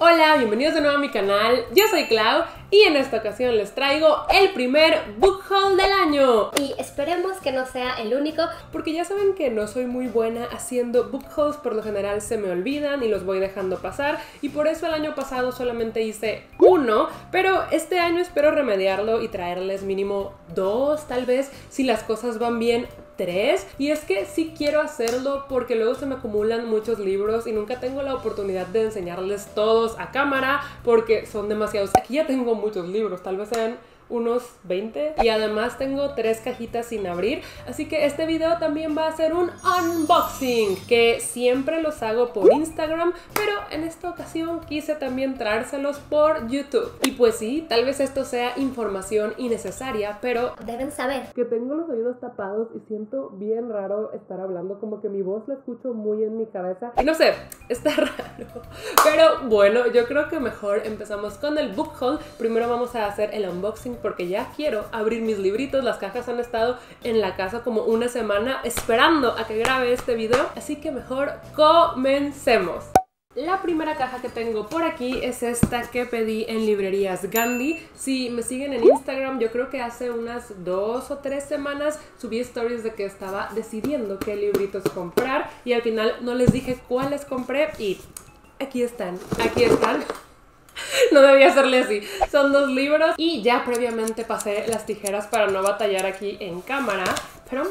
Hola, bienvenidos de nuevo a mi canal, yo soy Clau y en esta ocasión les traigo el primer book haul del año. Y esperemos que no sea el único. Porque ya saben que no soy muy buena haciendo book hauls, por lo general se me olvidan y los voy dejando pasar. Y por eso el año pasado solamente hice uno, pero este año espero remediarlo y traerles mínimo dos tal vez, si las cosas van bien tres. Y es que sí quiero hacerlo porque luego se me acumulan muchos libros y nunca tengo la oportunidad de enseñarles todos a cámara porque son demasiados. Aquí ya tengo muchos libros, tal vez sean unos 20 y además tengo tres cajitas sin abrir. Así que este video también va a ser un unboxing que siempre los hago por Instagram pero en esta ocasión quise también traérselos por YouTube. Y pues sí, tal vez esto sea información innecesaria pero deben saber. que tengo los oídos tapados y siento bien raro estar hablando como que mi voz la escucho muy en mi cabeza. Y no sé, está raro. Pero bueno, yo creo que mejor empezamos con el book haul. Primero vamos a hacer el unboxing porque ya quiero abrir mis libritos. Las cajas han estado en la casa como una semana esperando a que grabe este video, así que mejor comencemos. La primera caja que tengo por aquí es esta que pedí en librerías Gandhi. Si me siguen en Instagram, yo creo que hace unas dos o tres semanas subí stories de que estaba decidiendo qué libritos comprar y al final no les dije cuáles compré y aquí están, aquí están. no debía hacerle así. Son dos libros y ya previamente pasé las tijeras para no batallar aquí en cámara. Pero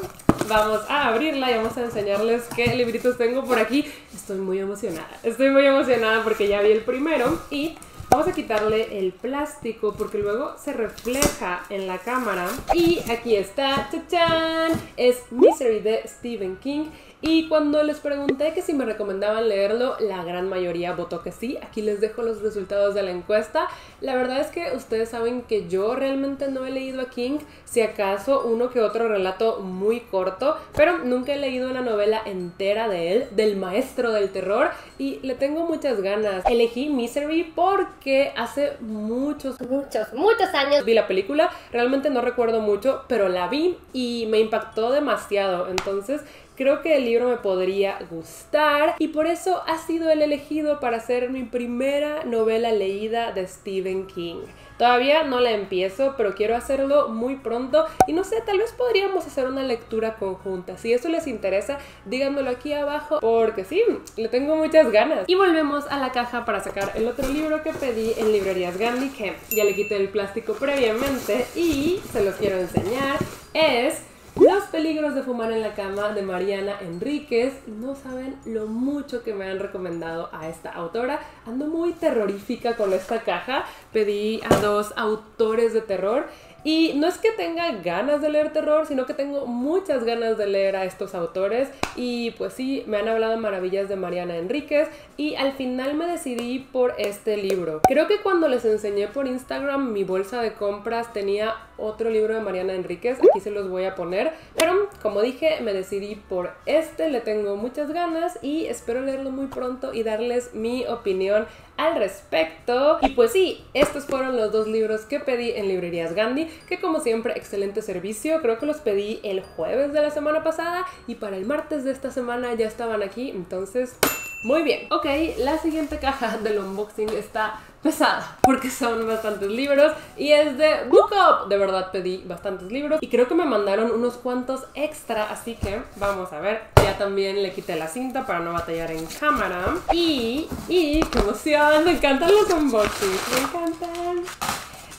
vamos a abrirla y vamos a enseñarles qué libritos tengo por aquí. Estoy muy emocionada. Estoy muy emocionada porque ya vi el primero y Vamos a quitarle el plástico porque luego se refleja en la cámara. Y aquí está, ¡chachán! Es Misery de Stephen King. Y cuando les pregunté que si me recomendaban leerlo, la gran mayoría votó que sí. Aquí les dejo los resultados de la encuesta. La verdad es que ustedes saben que yo realmente no he leído a King, si acaso uno que otro relato muy corto, pero nunca he leído una novela entera de él, del maestro del terror, y le tengo muchas ganas. Elegí Misery porque hace muchos, muchos, muchos años vi la película. Realmente no recuerdo mucho, pero la vi y me impactó demasiado. Entonces, Creo que el libro me podría gustar y por eso ha sido el elegido para ser mi primera novela leída de Stephen King. Todavía no la empiezo, pero quiero hacerlo muy pronto y no sé, tal vez podríamos hacer una lectura conjunta. Si eso les interesa, díganmelo aquí abajo porque sí, le tengo muchas ganas. Y volvemos a la caja para sacar el otro libro que pedí en librerías Gandhi, que ya le quité el plástico previamente y se los quiero enseñar. Es los peligros de fumar en la cama de Mariana Enríquez. No saben lo mucho que me han recomendado a esta autora. Ando muy terrorífica con esta caja. Pedí a dos autores de terror y no es que tenga ganas de leer terror, sino que tengo muchas ganas de leer a estos autores. Y pues sí, me han hablado maravillas de Mariana Enríquez. Y al final me decidí por este libro. Creo que cuando les enseñé por Instagram mi bolsa de compras tenía otro libro de Mariana Enríquez. Aquí se los voy a poner. Pero como dije, me decidí por este. Le tengo muchas ganas y espero leerlo muy pronto y darles mi opinión al respecto. Y pues sí, estos fueron los dos libros que pedí en librerías Gandhi, que como siempre, excelente servicio. Creo que los pedí el jueves de la semana pasada y para el martes de esta semana ya estaban aquí, entonces... Muy bien, ok, la siguiente caja del unboxing está pesada porque son bastantes libros y es de Book Up. De verdad pedí bastantes libros y creo que me mandaron unos cuantos extra, así que vamos a ver. Ya también le quité la cinta para no batallar en cámara. Y, y, qué emoción, me encantan los unboxings, me encantan.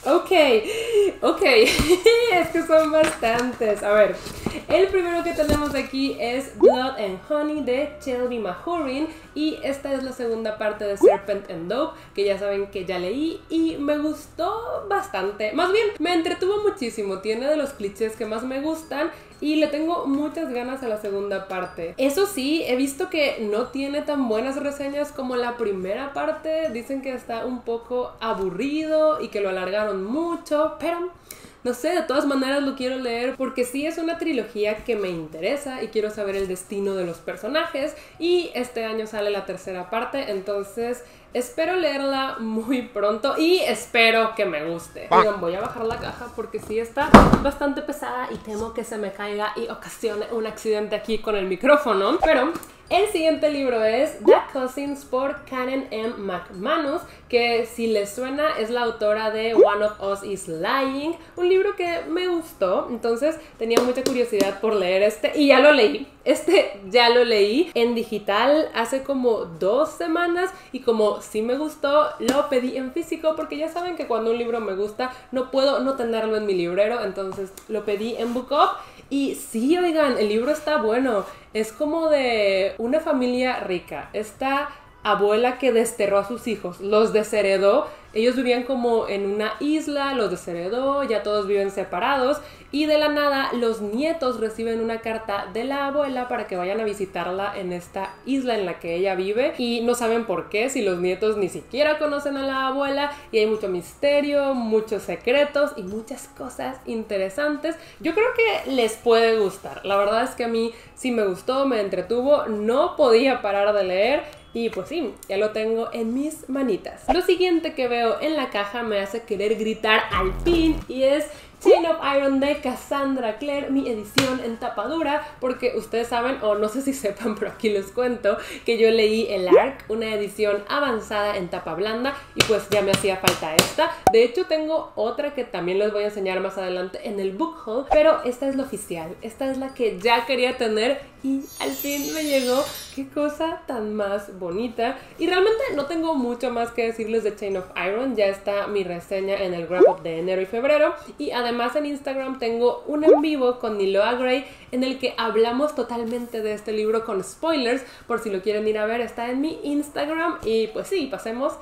Ok, ok, es que son bastantes. A ver, el primero que tenemos aquí es Blood and Honey de Shelby Mahurin y esta es la segunda parte de Serpent and Dope que ya saben que ya leí y me gustó bastante. Más bien, me entretuvo muchísimo, tiene de los clichés que más me gustan y le tengo muchas ganas a la segunda parte. Eso sí, he visto que no tiene tan buenas reseñas como la primera parte. Dicen que está un poco aburrido y que lo alargaron mucho, pero no sé, de todas maneras lo quiero leer porque sí es una trilogía que me interesa y quiero saber el destino de los personajes y este año sale la tercera parte, entonces espero leerla muy pronto y espero que me guste. Oigan, voy a bajar la caja porque sí está bastante pesada y temo que se me caiga y ocasione un accidente aquí con el micrófono. Pero el siguiente libro es The Cousins por Karen M. McManus, que si les suena es la autora de One of Us is Lying, un libro que me gustó, entonces tenía mucha curiosidad por leer este y ya lo leí. Este ya lo leí en digital hace como dos semanas y como sí me gustó, lo pedí en físico porque ya saben que cuando un libro me gusta no puedo no tenerlo en mi librero, entonces lo pedí en BookUp y sí, oigan, el libro está bueno. Es como de una familia rica. Esta abuela que desterró a sus hijos, los desheredó ellos vivían como en una isla, los desheredó, ya todos viven separados y de la nada los nietos reciben una carta de la abuela para que vayan a visitarla en esta isla en la que ella vive y no saben por qué, si los nietos ni siquiera conocen a la abuela y hay mucho misterio, muchos secretos y muchas cosas interesantes. Yo creo que les puede gustar. La verdad es que a mí sí me gustó, me entretuvo, no podía parar de leer y pues sí, ya lo tengo en mis manitas. Lo siguiente que veo en la caja me hace querer gritar al fin y es Chain of Iron de Cassandra Clare, mi edición en tapadura, porque ustedes saben, o no sé si sepan, pero aquí les cuento, que yo leí el ARC, una edición avanzada en tapa blanda, y pues ya me hacía falta esta. De hecho, tengo otra que también les voy a enseñar más adelante en el book haul, pero esta es la oficial, esta es la que ya quería tener y al fin me llegó. Qué cosa tan más bonita. Y realmente no tengo mucho más que decirles de Chain of Iron, ya está mi reseña en el wrap up de enero y febrero, y además además en Instagram tengo un en vivo con Niloa Gray en el que hablamos totalmente de este libro con spoilers. Por si lo quieren ir a ver, está en mi Instagram. Y pues sí, pasemos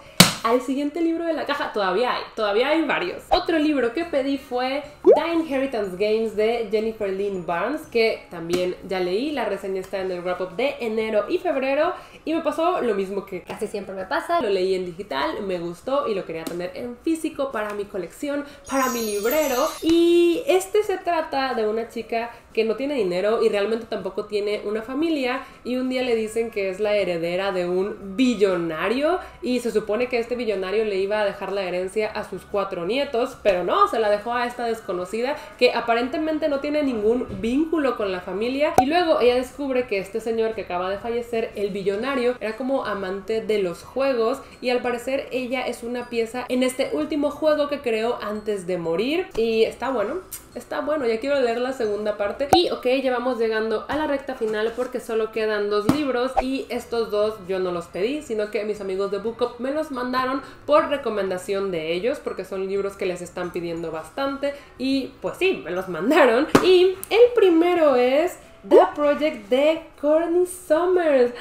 al siguiente libro de la caja. Todavía hay, todavía hay varios. Otro libro que pedí fue The Inheritance Games de Jennifer Lynn Barnes, que también ya leí. La reseña está en el wrap up de enero y febrero. Y me pasó lo mismo que casi siempre me pasa. Lo leí en digital, me gustó y lo quería tener en físico para mi colección, para mi librero. Y este se trata de una chica que no tiene dinero y realmente tampoco tiene una familia y un día le dicen que es la heredera de un billonario y se supone que este billonario le iba a dejar la herencia a sus cuatro nietos, pero no, se la dejó a esta desconocida que aparentemente no tiene ningún vínculo con la familia y luego ella descubre que este señor que acaba de fallecer, el billonario, era como amante de los juegos y al parecer ella es una pieza en este último juego que creó antes de morir y está bueno, está bueno, ya quiero leer la segunda parte. Y ok, ya vamos llegando a la recta final porque solo quedan dos libros y estos dos yo no los pedí, sino que mis amigos de BookUp me los mandaron por recomendación de ellos porque son libros que les están pidiendo bastante y pues sí, me los mandaron. Y el primero es The Project de Courtney Summers.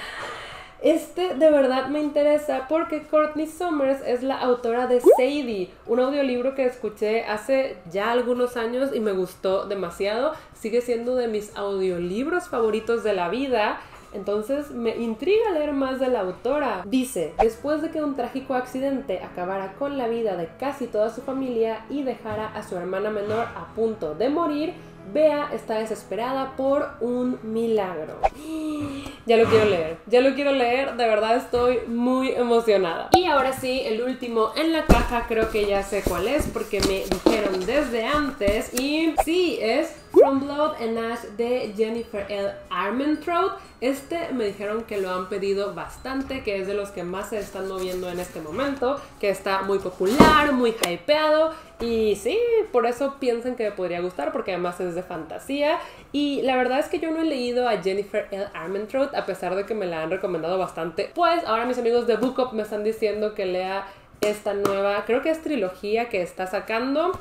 Este de verdad me interesa porque Courtney Summers es la autora de Sadie, un audiolibro que escuché hace ya algunos años y me gustó demasiado. Sigue siendo de mis audiolibros favoritos de la vida. Entonces me intriga leer más de la autora. Dice, después de que un trágico accidente acabara con la vida de casi toda su familia y dejara a su hermana menor a punto de morir, Bea está desesperada por un milagro. Ya lo quiero leer, ya lo quiero leer, de verdad estoy muy emocionada. Y ahora sí, el último en la caja, creo que ya sé cuál es porque me dijeron desde antes y sí, es From Blood and Ash de Jennifer L. Armentrout. Este me dijeron que lo han pedido bastante, que es de los que más se están moviendo en este momento, que está muy popular, muy hypeado. Y sí, por eso piensan que me podría gustar, porque además es de fantasía. Y la verdad es que yo no he leído a Jennifer L. Armentrout, a pesar de que me la han recomendado bastante. Pues ahora mis amigos de BookUp me están diciendo que lea esta nueva, creo que es trilogía que está sacando.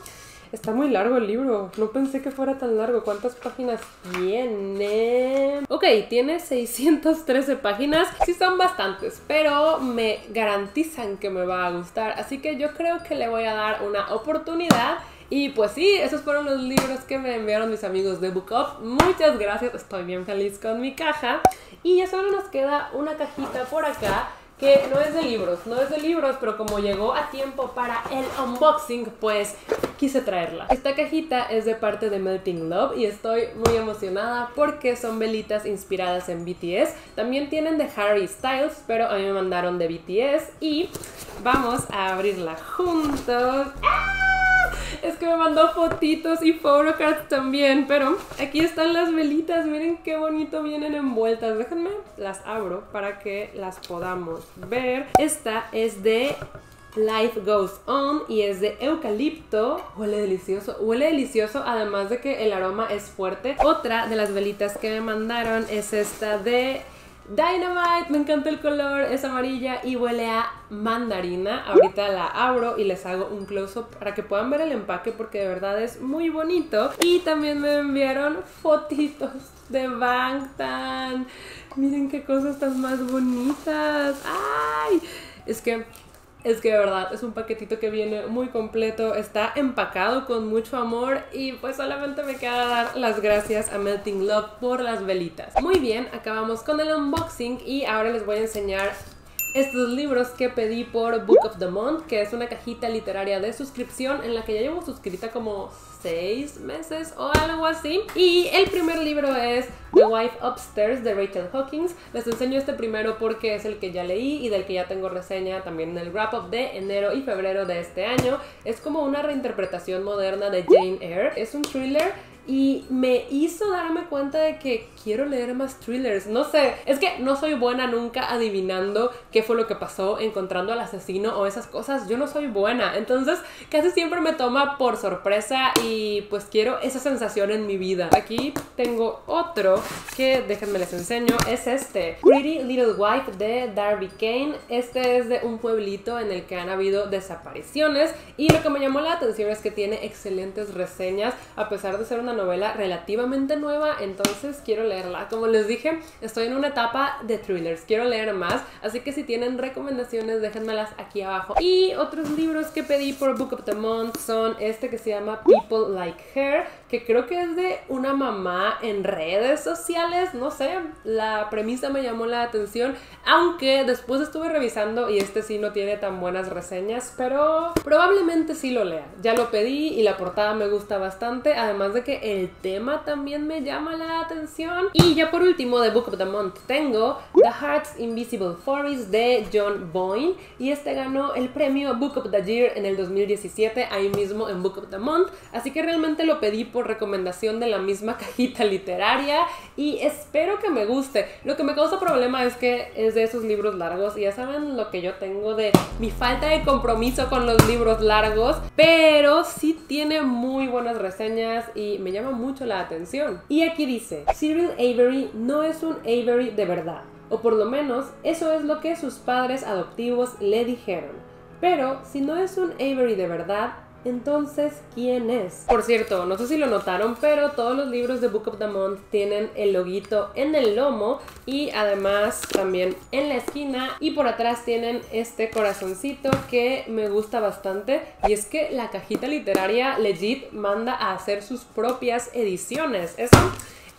Está muy largo el libro. No pensé que fuera tan largo. ¿Cuántas páginas tiene? Ok, tiene 613 páginas. Sí son bastantes, pero me garantizan que me va a gustar. Así que yo creo que le voy a dar una oportunidad. Y pues sí, esos fueron los libros que me enviaron mis amigos de BookUp. Muchas gracias, estoy bien feliz con mi caja. Y ya solo nos queda una cajita por acá que no es de libros, no es de libros, pero como llegó a tiempo para el unboxing, pues quise traerla. Esta cajita es de parte de Melting Love y estoy muy emocionada porque son velitas inspiradas en BTS. También tienen de Harry Styles, pero a mí me mandaron de BTS y vamos a abrirla juntos. ¡Ah! Es que me mandó fotitos y photocards también, pero aquí están las velitas, miren qué bonito vienen envueltas. Déjenme las abro para que las podamos ver. Esta es de Life Goes On y es de eucalipto. Huele delicioso, huele delicioso, además de que el aroma es fuerte. Otra de las velitas que me mandaron es esta de Dynamite, me encanta el color, es amarilla y huele a mandarina. Ahorita la abro y les hago un close-up para que puedan ver el empaque porque de verdad es muy bonito. Y también me enviaron fotitos de Bangtan. Miren qué cosas tan más bonitas. ¡Ay! Es que es que de verdad es un paquetito que viene muy completo, está empacado con mucho amor y pues solamente me queda dar las gracias a Melting Love por las velitas. Muy bien, acabamos con el unboxing y ahora les voy a enseñar estos libros que pedí por Book of the Month, que es una cajita literaria de suscripción en la que ya llevo suscrita como seis meses o algo así. Y el primer libro es The Wife Upstairs de Rachel Hawkins. Les enseño este primero porque es el que ya leí y del que ya tengo reseña también en el wrap-up de enero y febrero de este año. Es como una reinterpretación moderna de Jane Eyre. Es un thriller y me hizo darme cuenta de que quiero leer más thrillers. No sé, es que no soy buena nunca adivinando qué fue lo que pasó, encontrando al asesino o esas cosas. Yo no soy buena. Entonces, casi siempre me toma por sorpresa y pues quiero esa sensación en mi vida. Aquí tengo otro que déjenme les enseño. Es este, Pretty Little Wife de Darby Kane. Este es de un pueblito en el que han habido desapariciones y lo que me llamó la atención es que tiene excelentes reseñas a pesar de ser una novela relativamente nueva, entonces quiero leerla. Como les dije, estoy en una etapa de thrillers, quiero leer más, así que si tienen recomendaciones, déjenmelas aquí abajo. Y otros libros que pedí por Book of the Month son este que se llama People Like Her, que creo que es de una mamá en redes sociales, no sé, la premisa me llamó la atención, aunque después estuve revisando y este sí no tiene tan buenas reseñas, pero probablemente sí lo lea. Ya lo pedí y la portada me gusta bastante, además de que el tema también me llama la atención. Y ya por último, de Book of the Month, tengo The Heart's Invisible Forest de John Boyne. Y este ganó el premio Book of the Year en el 2017, ahí mismo en Book of the Month. Así que realmente lo pedí recomendación de la misma cajita literaria y espero que me guste. Lo que me causa problema es que es de esos libros largos y ya saben lo que yo tengo de mi falta de compromiso con los libros largos, pero sí tiene muy buenas reseñas y me llama mucho la atención. Y aquí dice, Cyril Avery no es un Avery de verdad, o por lo menos eso es lo que sus padres adoptivos le dijeron. Pero si no es un Avery de verdad, entonces, ¿quién es? Por cierto, no sé si lo notaron, pero todos los libros de Book of the Month tienen el loguito en el lomo y además también en la esquina y por atrás tienen este corazoncito que me gusta bastante y es que la cajita literaria legit manda a hacer sus propias ediciones. Eso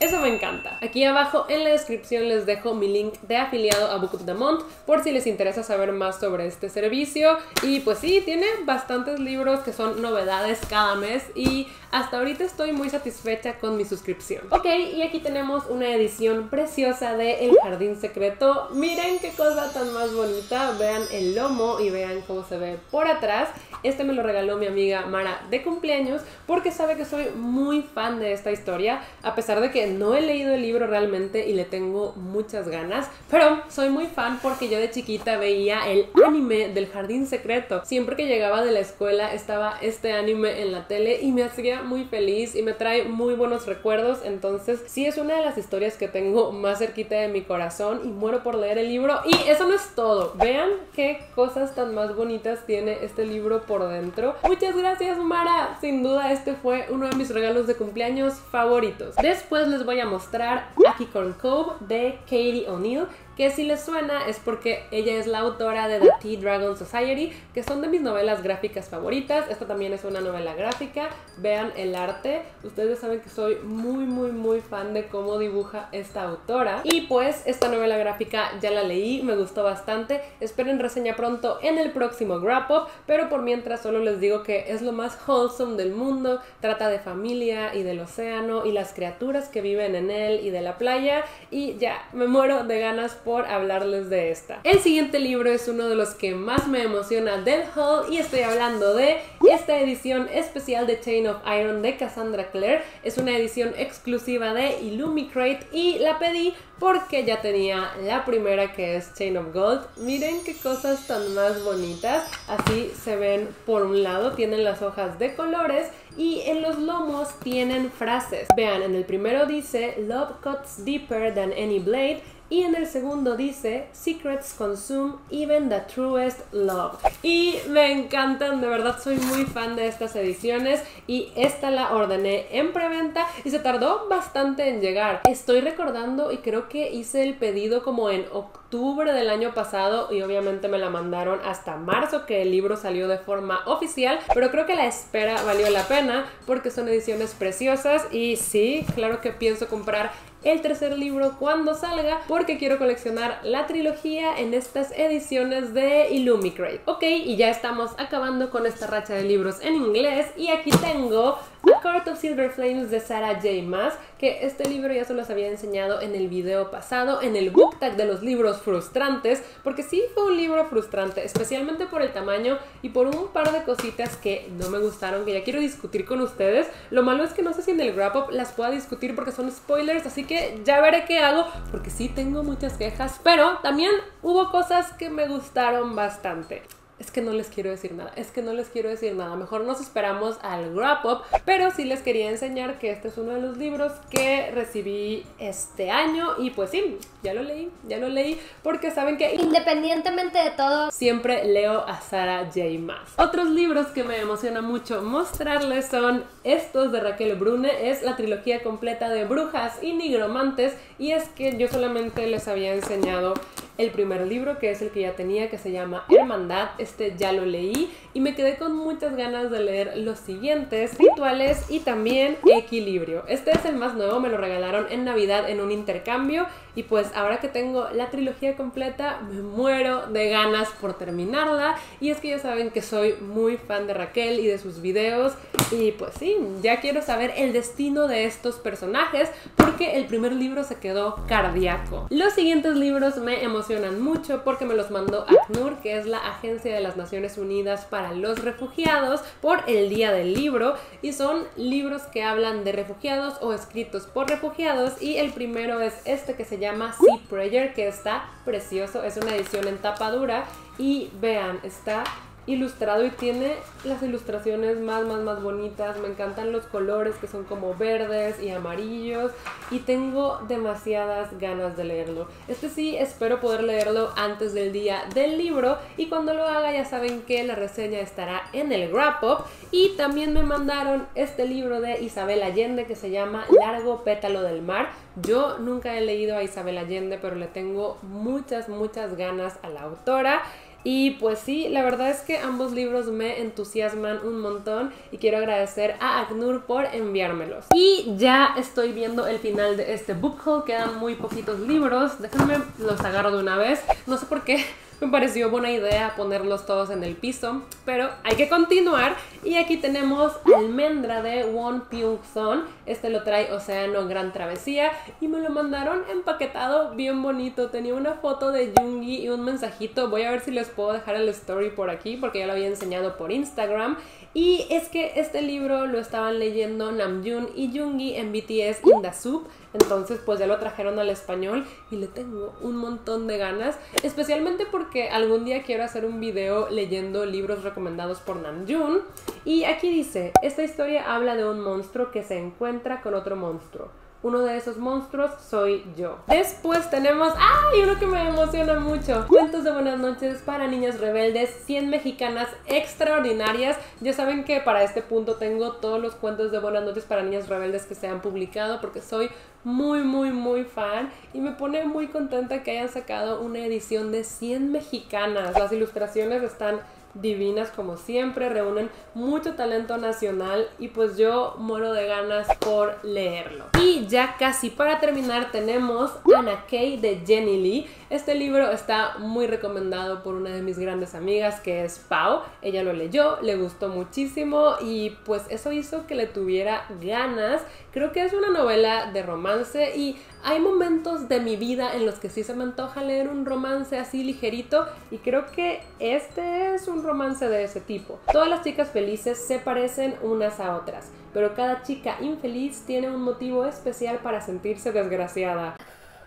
eso me encanta. Aquí abajo en la descripción les dejo mi link de afiliado a Book of the Month por si les interesa saber más sobre este servicio. Y pues sí, tiene bastantes libros que son novedades cada mes y hasta ahorita estoy muy satisfecha con mi suscripción. Ok, y aquí tenemos una edición preciosa de El Jardín Secreto. Miren qué cosa tan más bonita. Vean el lomo y vean cómo se ve por atrás. Este me lo regaló mi amiga Mara de cumpleaños porque sabe que soy muy fan de esta historia, a pesar de que no he leído el libro realmente y le tengo muchas ganas, pero soy muy fan porque yo de chiquita veía el anime del Jardín Secreto. Siempre que llegaba de la escuela estaba este anime en la tele y me hacía muy feliz y me trae muy buenos recuerdos, entonces sí es una de las historias que tengo más cerquita de mi corazón y muero por leer el libro. Y eso no es todo, vean qué cosas tan más bonitas tiene este libro por dentro. Muchas gracias Mara, sin duda este fue uno de mis regalos de cumpleaños favoritos. Después les voy a mostrar Akicorn Cove de Katie O'Neill que si les suena es porque ella es la autora de The Tea Dragon Society, que son de mis novelas gráficas favoritas. Esta también es una novela gráfica. Vean el arte. Ustedes saben que soy muy, muy, muy fan de cómo dibuja esta autora. Y pues esta novela gráfica ya la leí, me gustó bastante. Esperen reseña pronto en el próximo Wrap Up, pero por mientras solo les digo que es lo más wholesome del mundo. Trata de familia y del océano y las criaturas que viven en él y de la playa. Y ya, me muero de ganas por hablarles de esta. El siguiente libro es uno de los que más me emociona del haul y estoy hablando de esta edición especial de Chain of Iron de Cassandra Clare. Es una edición exclusiva de Illumicrate y la pedí porque ya tenía la primera que es Chain of Gold. Miren qué cosas tan más bonitas. Así se ven por un lado, tienen las hojas de colores y en los lomos tienen frases. Vean, en el primero dice Love cuts deeper than any blade y en el segundo dice Secrets consume even the truest love. Y me encantan, de verdad soy muy fan de estas ediciones y esta la ordené en preventa y se tardó bastante en llegar. Estoy recordando y creo que hice el pedido como en octubre del año pasado y obviamente me la mandaron hasta marzo que el libro salió de forma oficial, pero creo que la espera valió la pena porque son ediciones preciosas y sí, claro que pienso comprar el tercer libro cuando salga porque quiero coleccionar la trilogía en estas ediciones de Illumicrate. Ok, y ya estamos acabando con esta racha de libros en inglés y aquí tengo Court of Silver Flames de Sarah J. Maas, que este libro ya se los había enseñado en el video pasado, en el book tag de los libros frustrantes, porque sí fue un libro frustrante, especialmente por el tamaño y por un par de cositas que no me gustaron, que ya quiero discutir con ustedes. Lo malo es que no sé si en el wrap up las pueda discutir porque son spoilers, así que ya veré qué hago, porque sí tengo muchas quejas, pero también hubo cosas que me gustaron bastante es que no les quiero decir nada, es que no les quiero decir nada, mejor nos esperamos al wrap up, pero sí les quería enseñar que este es uno de los libros que recibí este año y pues sí, ya lo leí, ya lo leí, porque saben que independientemente de todo, siempre leo a Sarah J. Maas. Otros libros que me emociona mucho mostrarles son estos de Raquel Brune, es la trilogía completa de Brujas y Nigromantes y es que yo solamente les había enseñado el primer libro, que es el que ya tenía, que se llama Hermandad. Este ya lo leí y me quedé con muchas ganas de leer los siguientes, Rituales y también Equilibrio. Este es el más nuevo, me lo regalaron en Navidad en un intercambio y pues ahora que tengo la trilogía completa, me muero de ganas por terminarla. Y es que ya saben que soy muy fan de Raquel y de sus videos. Y pues sí, ya quiero saber el destino de estos personajes porque el primer libro se quedó cardíaco. Los siguientes libros me emocionan mucho porque me los mandó ACNUR, que es la Agencia de las Naciones Unidas para los Refugiados, por el Día del Libro. Y son libros que hablan de refugiados o escritos por refugiados. Y el primero es este que se llama Sea Prayer, que está precioso. Es una edición en tapa dura. Y vean, está ilustrado y tiene las ilustraciones más, más, más bonitas. Me encantan los colores que son como verdes y amarillos y tengo demasiadas ganas de leerlo. Este sí espero poder leerlo antes del día del libro y cuando lo haga ya saben que la reseña estará en el wrap up y también me mandaron este libro de Isabel Allende que se llama Largo pétalo del mar. Yo nunca he leído a Isabel Allende pero le tengo muchas, muchas ganas a la autora. Y pues sí, la verdad es que ambos libros me entusiasman un montón y quiero agradecer a ACNUR por enviármelos. Y ya estoy viendo el final de este book haul, quedan muy poquitos libros, déjenme los agarro de una vez. No sé por qué me pareció buena idea ponerlos todos en el piso, pero hay que continuar. Y aquí tenemos Almendra de Won Pyung Son. Este lo trae Océano Gran Travesía y me lo mandaron empaquetado bien bonito. Tenía una foto de Jungi y un mensajito. Voy a ver si les puedo dejar el story por aquí porque ya lo había enseñado por Instagram. Y es que este libro lo estaban leyendo Namjoon y Jungi en BTS In The Soup. Entonces pues ya lo trajeron al español y le tengo un montón de ganas. Especialmente porque algún día quiero hacer un video leyendo libros recomendados por Namjoon. Y aquí dice, esta historia habla de un monstruo que se encuentra con otro monstruo uno de esos monstruos soy yo. Después tenemos, ¡ay! Uno que me emociona mucho. Cuentos de buenas noches para niñas rebeldes, 100 mexicanas extraordinarias. Ya saben que para este punto tengo todos los cuentos de buenas noches para niñas rebeldes que se han publicado porque soy muy, muy, muy fan y me pone muy contenta que hayan sacado una edición de 100 mexicanas. Las ilustraciones están divinas como siempre, reúnen mucho talento nacional y pues yo muero de ganas por leerlo. Y ya casi para terminar tenemos Anna Kay de Jenny Lee. Este libro está muy recomendado por una de mis grandes amigas que es Pau. Ella lo leyó, le gustó muchísimo y pues eso hizo que le tuviera ganas. Creo que es una novela de romance y hay momentos de mi vida en los que sí se me antoja leer un romance así ligerito y creo que este es un romance de ese tipo. Todas las chicas felices se parecen unas a otras, pero cada chica infeliz tiene un motivo especial para sentirse desgraciada.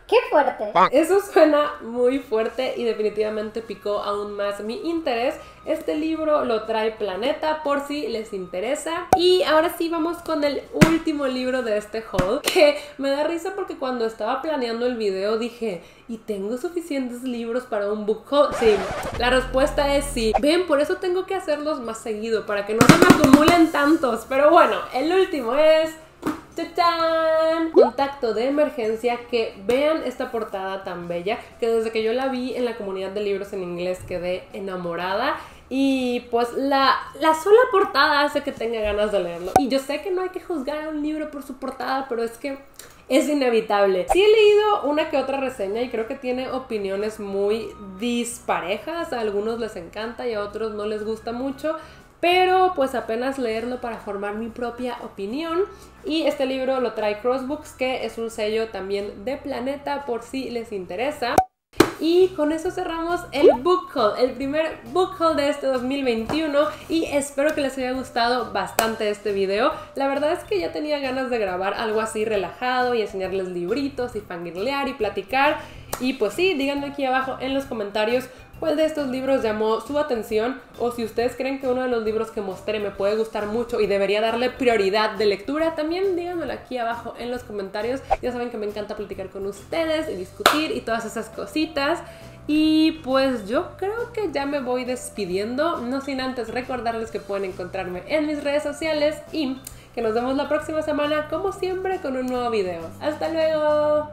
¡Qué fuerte! Eso suena muy fuerte y definitivamente picó aún más mi interés. Este libro lo trae Planeta por si les interesa. Y ahora sí vamos con el último libro de este haul, que me da risa porque cuando estaba planeando el video dije, ¿y tengo suficientes libros para un book haul? Sí, la respuesta es sí. Ven, por eso tengo que hacerlos más seguido, para que no se me acumulen tantos. Pero bueno, el último es... ¡Tachán! Contacto de emergencia, que vean esta portada tan bella, que desde que yo la vi en la comunidad de libros en inglés quedé enamorada. Y pues la, la sola portada hace que tenga ganas de leerlo. Y yo sé que no hay que juzgar a un libro por su portada, pero es que es inevitable. Sí he leído una que otra reseña y creo que tiene opiniones muy disparejas. A algunos les encanta y a otros no les gusta mucho pero pues apenas leerlo para formar mi propia opinión. Y este libro lo trae Crossbooks, que es un sello también de Planeta por si les interesa. Y con eso cerramos el book haul, el primer book haul de este 2021 y espero que les haya gustado bastante este video. La verdad es que ya tenía ganas de grabar algo así relajado y enseñarles libritos y fangirlear y platicar. Y pues sí, díganme aquí abajo en los comentarios cuál de estos libros llamó su atención o si ustedes creen que uno de los libros que mostré me puede gustar mucho y debería darle prioridad de lectura, también díganmelo aquí abajo en los comentarios. Ya saben que me encanta platicar con ustedes y discutir y todas esas cositas. Y pues yo creo que ya me voy despidiendo, no sin antes recordarles que pueden encontrarme en mis redes sociales y que nos vemos la próxima semana como siempre con un nuevo video. ¡Hasta luego!